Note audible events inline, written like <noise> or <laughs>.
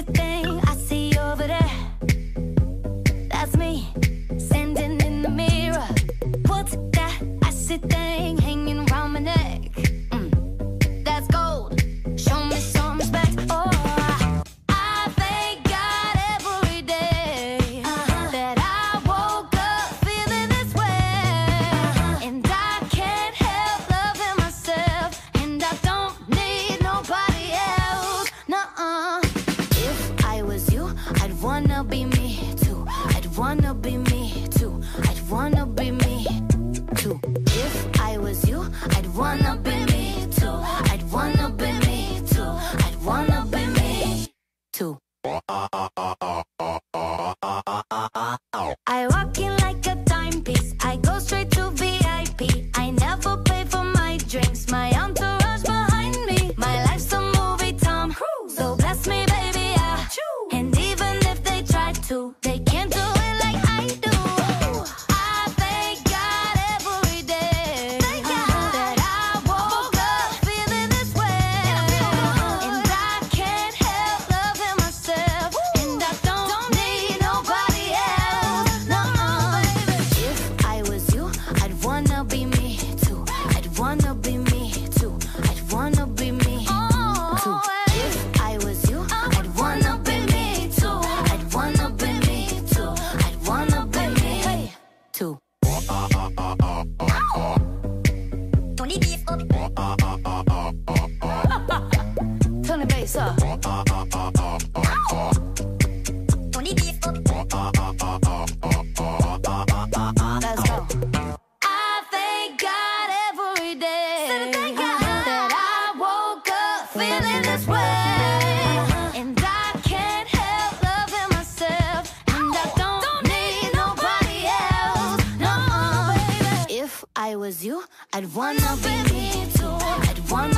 thing I see over there. That's me, standing in the mirror. What's that thing hanging my neck? wanna be me too. I'd wanna be me too. If I was you, I'd wanna be me too. I'd wanna be me too. I'd wanna be me too. <laughs> I walk in wanna be me too. If I was you, I'd wanna be me too. I'd wanna be me too. I'd wanna be me too. Oh, ah, ah, ah, I was you, I'd wanna be me too. I'd wanna